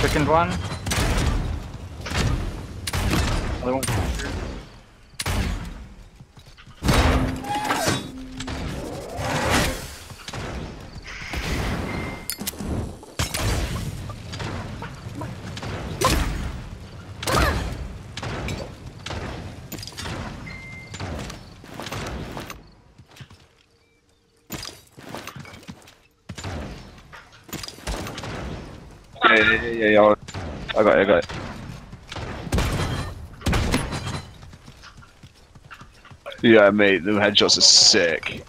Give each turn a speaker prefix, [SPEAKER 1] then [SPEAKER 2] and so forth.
[SPEAKER 1] Second one. Other one.
[SPEAKER 2] Yeah, yeah, yeah. I got it, I got it. Yeah, mate, the headshots are sick.